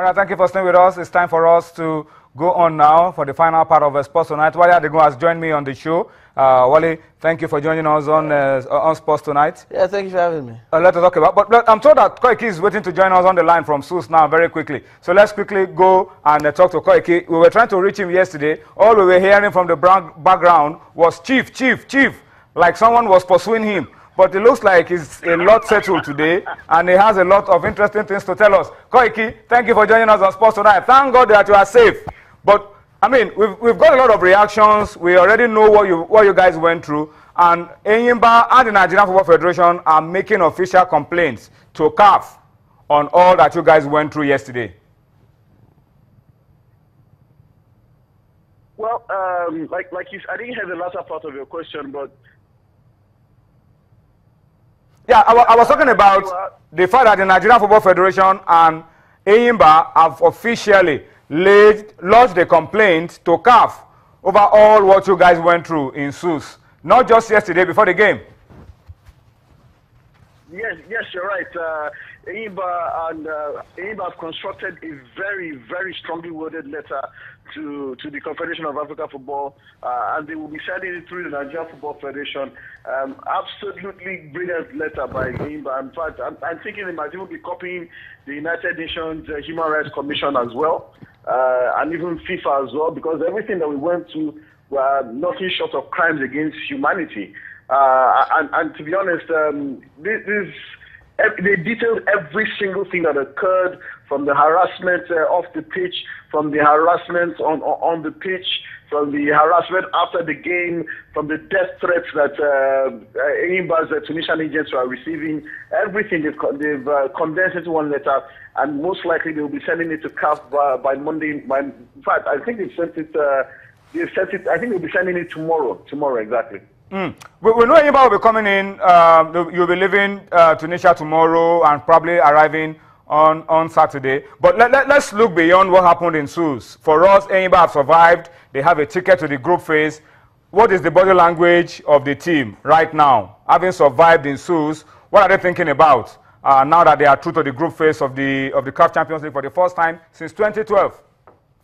All right, thank you for staying with us. It's time for us to go on now for the final part of Sports Tonight. Wale Adigun has joined me on the show. Uh, Wale, thank you for joining us on uh, on Sports Tonight. Yeah, thank you for having me. Uh, let's talk about. But, but I'm told that Koiki is waiting to join us on the line from Sousse now very quickly. So let's quickly go and uh, talk to Koiki. We were trying to reach him yesterday. All we were hearing from the background was Chief, Chief, Chief, like someone was pursuing him. But it looks like he's a lot settled today, and he has a lot of interesting things to tell us. Koiki, thank you for joining us on Sports Tonight. Thank God that you are safe. But I mean, we've, we've got a lot of reactions. We already know what you, what you guys went through. And Enyimba and the Nigerian Football Federation are making official complaints to CAF on all that you guys went through yesterday. Well, um, like like you, I didn't hear the latter part of your question, but Yeah, I, was talking about the fact that the Nigerian Football Federation and Enyimba have officially laid, lodged a complaint to CAF over all what you guys went through in Sousse. Not just yesterday before the game. yes, yes, you're right. Uh, and uh, have constructed a very, very strongly worded letter to to the Confederation of African Football, uh, and they will be sending it through the Nigerian Football Federation. Um, absolutely brilliant letter by Enyimba. In fact, I'm, I'm thinking they might even be copying the United Nations uh, Human Rights Commission as well, uh, and even FIFA as well, because everything that we went through were nothing short of crimes against humanity. Uh, and, and to be honest, um, this, this they detailed every single thing that occurred from the harassment uh, off the pitch, from the harassment on, on the pitch, from the harassment after the game, from the death threats that uh, Enyimba's uh, Tunisian agents were receiving. Everything they've, they've uh, condensed into one letter, and most likely they will be sending it to CAF by, by Monday. By, in fact, I think they've sent it. Uh, they've sent it. I think they'll be sending it tomorrow. Tomorrow, exactly. Mm. We, we know Enyimba will be coming in. Um, you'll- be leaving uh, Tunisia tomorrow and probably arriving on, on Saturday. But let, let, us look beyond what happened in Sousse. For us, Enyimba have survived. They have a ticket to the group phase. What is the body language of the team right now? Having survived in Sousse, what are they thinking about uh, now that they are through to the group phase of the, of the CAF Champions League for the first time since 2012?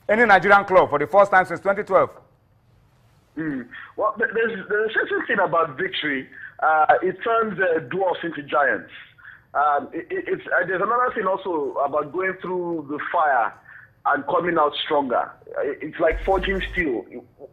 Any Nigerian club for the first time since 2012? Mm. Well, there's, there's a certain thing about victory. Uh, it turns uh, dwarfs into giants. Um, it, it- it's, uh, there's another thing also about going through the fire and coming out stronger. Uh, It's like forging steel.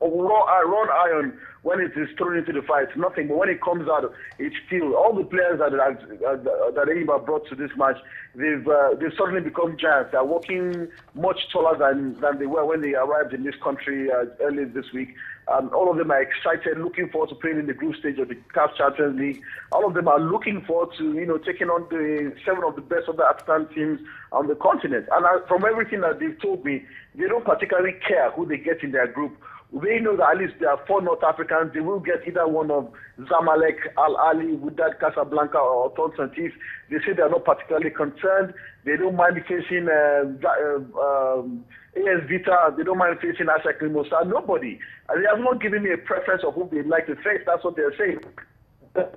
Raw, uh, raw iron, when it is thrown into the fire, it's nothing. But when it comes out, it's steel. All the players that that, that brought to this match, they've uh, they've suddenly become giants. They're walking much taller than, than they were when they arrived in this country uh, earlier this week. Um, all of them are excited, looking forward to playing in the group stage of the CAF Champions League. All of them are looking forward to, you know, taking on the seven of the best of the African teams on the continent. And I, from everything that they've told me, they don't particularly care who they get in their group. They know that at least there are four North Africans. They will get either one of Zamalek, Al Ahly, Wydad Casablanca, or and Teeth. They say they are not particularly concerned. They don't mind facing uh, uh, um, AS Vita. They don't mind facing ASEC Mimosas. Nobody. And they have not given me a preference of who they'd like to face. That's what they're saying. The,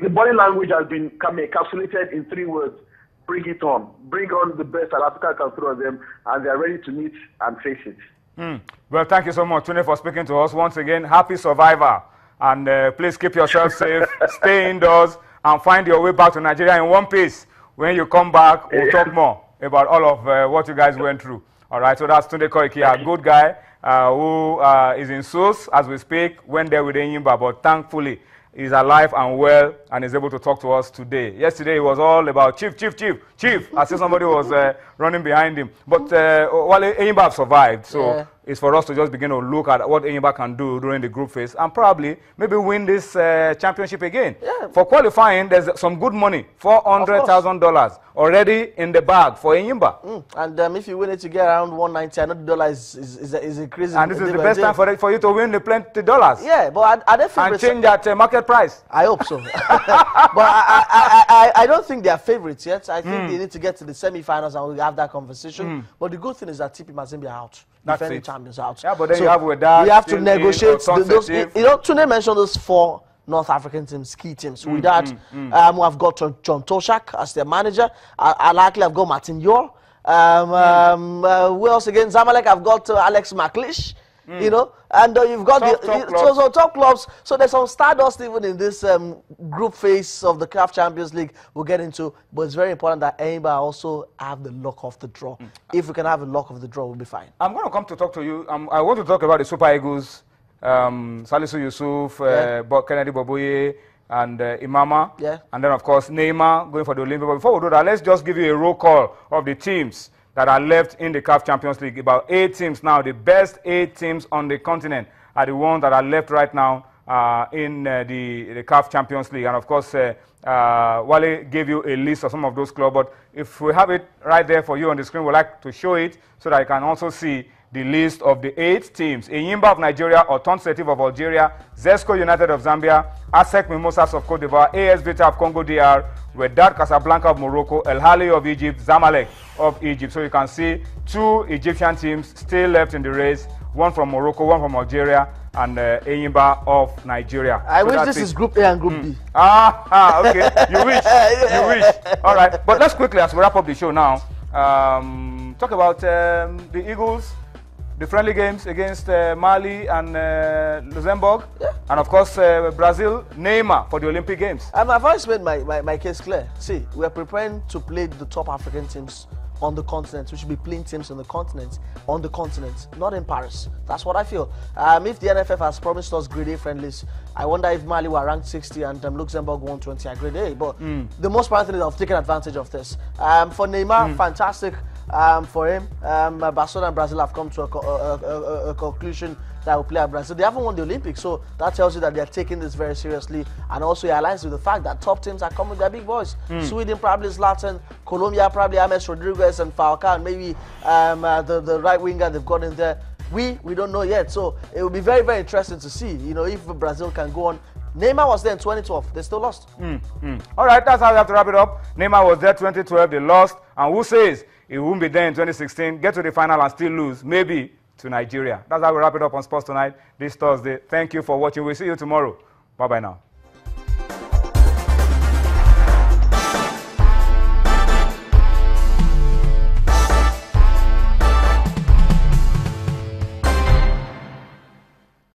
the body language has been encapsulated in three words. Bring it on. Bring on the best that Africa can throw at them, and they're ready to meet and face it. Mm. Well, thank you so much, Tunde, for speaking to us once again. Happy survivor. And uh, please keep yourself safe, stay indoors, and find your way back to Nigeria in one piece. When you come back, we'll talk more about all of uh, what you guys went through. All right, so that's Tunde Koiki, a good guy uh, who uh, is in Sousse as we speak, went there with Enyimba, but thankfully, he's alive and well and is able to talk to us today. Yesterday, it was all about chief, chief, chief, chief. I see somebody was uh, running behind him. But uh, Wale Enyimba survived, so Yeah. It's for us to just begin to look at what Enyimba can do during the group phase and probably maybe win this uh, championship again. Yeah. For qualifying, there's some good money, $400,000 already in the bag for Enyimba. Mm. And um, if you win it, you get around $190. I know the dollar is, is, is, is increasing. And this is the best day. time for, it, for you to win the plenty dollars Yeah, but are, are they and change that uh, market price. I hope so. but I, I, I, I, don't think they are favorites yet. I think they need to get to the semi-finals and we'll have that conversation. But the good thing is that TP Mazembe are out. That's Defending it. champions out. Yeah, but then you have Wydad, We have to negotiate. the- those, you know, Tunde mentioned those four North African teams, key teams. With that, um, we have got John, Toshack as their manager. I, I likely have got Martin Jol. Um, um, uh, who else again? Zamalek, I've got uh, Alex McLeish. You know, and uh, you've got Top- the top you- clubs. so, so top clubs. So there's some stardust even in this um, group phase of the CAF Champions League. We'll get into, but it's very important that Enyimba also have the luck of the draw. If we can have a luck of the draw, we'll be fine. I'm going to come to talk to you. Um, I want to talk about the Super Eagles, um, Salisu Yusuf, uh, Yeah. Bo- Kennedy Boboye, and uh, Imama. Yeah. And then, of course, Neymar going for the Olympic. But before we do that, let's just give you a roll call of the teams that are left in the CAF Champions League. About eight teams now. The best eight teams on the continent are the ones that are left right now uh, in uh, the, the CAF Champions League. And, of course, uh, uh, Wale gave you a list of some of those clubs. But if we have it right there for you on the screen, we'd like to show it so that you can also see the list of the eight teams. Enyimba of Nigeria, Oton of Algeria, Zesco United of Zambia, ASEC Mimosas of Cote d'Ivoire, AS Vita of Congo DR, Wydad Casablanca of Morocco, El Hali of Egypt, Zamalek of Egypt. So you can see two Egyptian teams still left in the race, one from Morocco, one from Algeria, and uh, Eyimba of Nigeria. I So wish this it. is Group A and Group B. Ah, ah, okay. You wish. You wish. All right. But let's quickly, as we wrap up the show now, um, talk about um, the Eagles, the friendly games against uh, Mali and uh, Luxembourg, and of course uh, Brazil, Neymar for the Olympic Games. Um, I've always made my, my, my case clear. See, we're preparing to play the top African teams on the continent. We should be playing teams on the continent, on the continent, not in Paris. That's what I feel. Um, if the NFF has promised us grade A friendlies, I wonder if Mali were ranked 60 and um, Luxembourg 120 at grade A. But the most important thing is I've taken advantage of this. Um, for Neymar, fantastic um, for him. Um, uh, Barcelona and Brazil have come to a, co- a, a, a, a conclusion that will play at Brazil. They haven't won the Olympics, so that tells you that they're taking this very seriously. And also, it aligns with the fact that top teams are coming with their big boys. Sweden probably Zlatan, Colombia probably James Rodriguez and Falcao, and maybe um, uh, the, the right winger they've got in there. We we don't know yet, so it will be very very interesting to see. You know, if Brazil can go on. Neymar was there in 2012. They still lost. Hmm. All right, that's how we have to wrap it up. Neymar was there 2012, they lost. And who says he won't be there in 2016, get to the final and still lose? Maybe to Nigeria. That's how we wrap it up on Sports Tonight this Thursday. Thank you for watching. We'll see you tomorrow. Bye bye now.